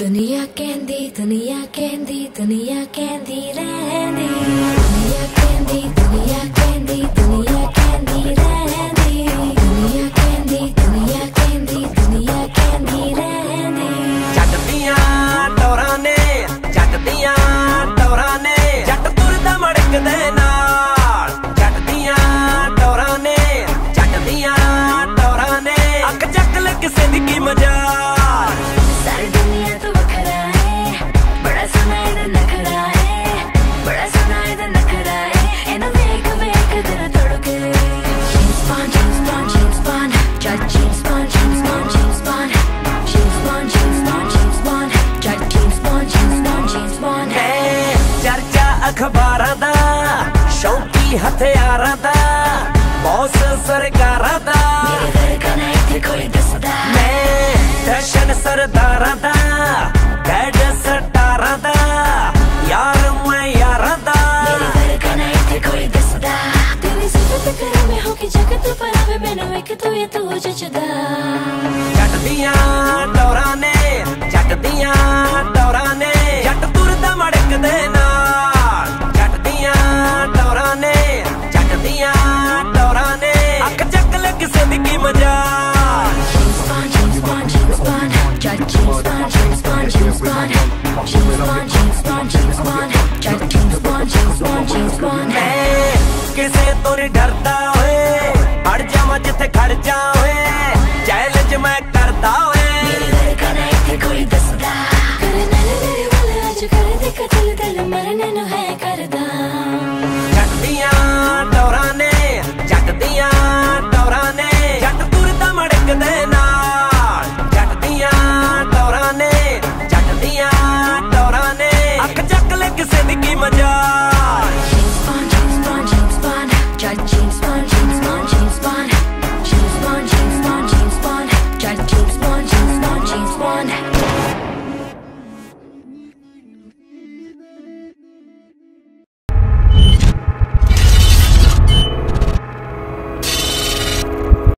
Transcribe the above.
दुनिया कहती दुनिया कहती दुनिया कहती रहती दुनिया कहती दुनिया कहती दुनिया कहती रहती दुनिया कहती दुनिया कहती दुनिया कहती रहती जट दिया टोरा ने, जट दिया टोरा ने, जट तुरदा मड़क देना जट दिया टोरा ने, जट दिया ਅਖਬਾਰਾਂ ਦਾ ਸ਼ੌਂਕੀ ਹਥਿਆਰਾਂ ਦਾ ਬੌਸ ਸਰਕਾਰਾਂ ਦਾ ਮੇਰੇ ਵਰਗਾ ਨਾ ਇੱਥੇ ਕੋਈ ਦਿਸਦਾ ਮੈਂ ਫੈਸ਼ਨ ਸਰਦਾਰਾਂ ਦਾ ਬੈਡ ਸਟਾਰਾਂ ਦਾ ਯਾਰ ਮੈਂ ਯਾਰਾਂ ਦਾ ਮੇਰੇ ਵਰਗਾ ਨਾ ਇੱਥੇ ਕੋਈ ਦਿਸਦਾ ਤੇਰੀ ਸਿਫਤ ਕਰਾਂ ਮੈਂ ਹੋ ਕੇ ਜਗਤ ਪਰ ਆਵੇ ਮੈਨੂੰ ਇੱਕ ਤੂੰ ਇਹ ਤੂੰ ਜਚਦਾ Bond, James Bond, Jack James Bond, James Bond, James Bond. मैं किसे तो नहीं डरता होए, अड़ जावा जिथे खड़ जावे। ज़िंदगी मज़ा